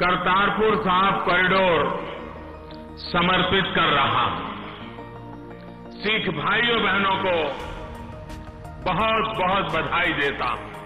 करतारपुर साहब कॉरिडोर समर्पित कर रहा हूँ। सिख भाइयों बहनों को बहुत बहुत बधाई देता हूँ।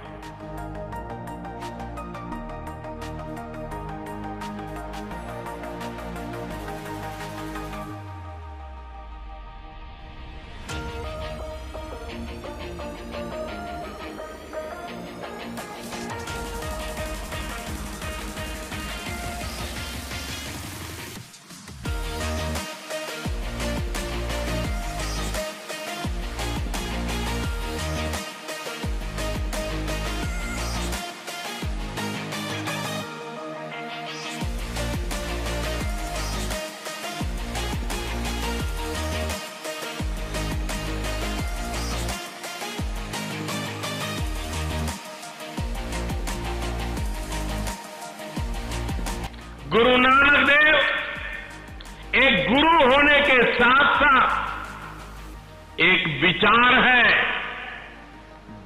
गुरु नानक देव एक गुरु होने के साथ साथ एक विचार है,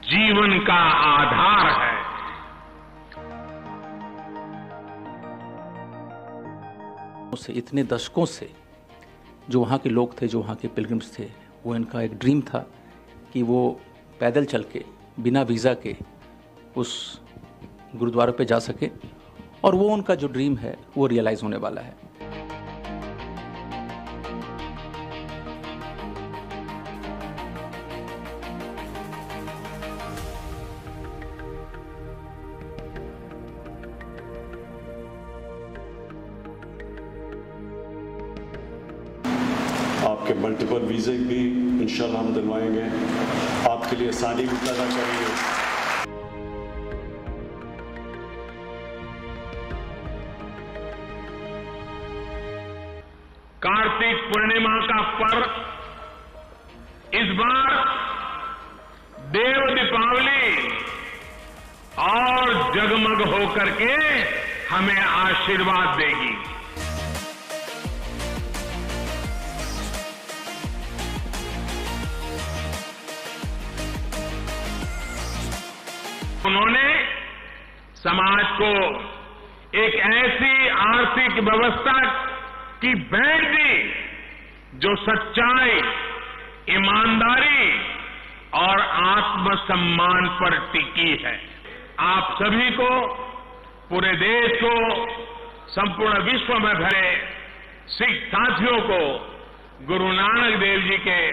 जीवन का आधार है। से इतने दशकों से जो वहाँ के लोग थे, जो वहाँ के पिलग्रिम्स थे, वो इनका एक ड्रीम था कि वो पैदल चल के, बिना वीज़ा के उस गुरुद्वारे पे जा सके। और वो उनका जो ड्रीम है, वो रियलाइज़ होने वाला है। आपके मल्टीपल वीज़े भी इंशाल्लाह हम दिलवाएँगे। आपके लिए आसानी भी पैदा करेंगे। कार्तिक पूर्णिमा का पर्व। इस बार देव दीपावली और जगमग होकर के हमें आशीर्वाद देगी। उन्होंने समाज को एक ऐसी आर्थिक व्यवस्था की भेंट दी जो सच्चाई, ईमानदारी और आत्मसम्मान पर टिकी है। आप सभी को, पूरे देश को, संपूर्ण विश्व में भरे सिख साथियों को, गुरु नानक देव जी के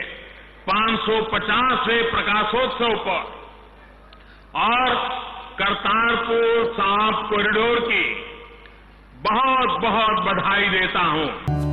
550वें प्रकाशोत्सव पर और करतारपुर साफ़ कॉरिडोर की बहुत बहुत बधाई देता हूँ।